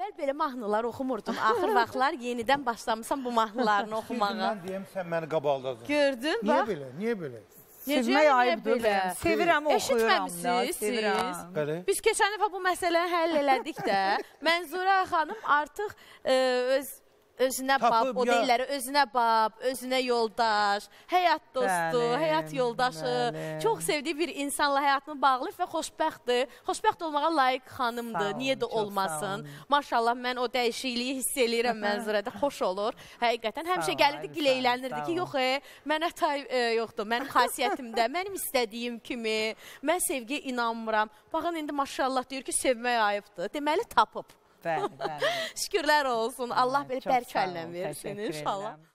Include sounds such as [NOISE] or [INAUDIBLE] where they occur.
Əvvəl belə mahnılar oxumurdum. Axır vaxtlar yenidən başlamışam bu mahnılarını oxumağa. Mən deyim, sən məni qabaldadın. Gördün, Niyə bax. belə? Niyə belə? Sevmək niyə ayıbdır. belə? Sevirəm, oxuyuram da. Sevirəm. Bəli. Biz keçən dəfə bu məsələni həll elədik də. [LAUGHS] Mənzurə xanım artıq e, öz özünə Tapıb bab, o ya- deyirlər, özünə bab, özünə yoldaş, həyat dostu, Bəli, həyat yoldaşı, bəli. çox sevdiyi bir insanla həyatını bağlayıb və xoşbəxtdir. Xoşbəxt olmağa layiq xanımdır. olun, Niyə də olmasın? Maşallah mən o dəyişikliyi hiss eləyirəm [LAUGHS] mənzurədə. Xoş olur. Həqiqətən həmişə gəlirdi gileylənirdi ki, yox e, mənə tay e, yoxdur. Mənim xasiyyətimdə, [LAUGHS] mənim istədiyim kimi, mən sevgiyə inanmıram. Baxın indi maşallah deyir ki, sevmək ayıbdır. Deməli tapıb. Bəli, bəli. [LAUGHS] Şükürlər olsun. Allah belə Çox bərk sağ əllə olun, versin təşəkkür inşallah. edirəm.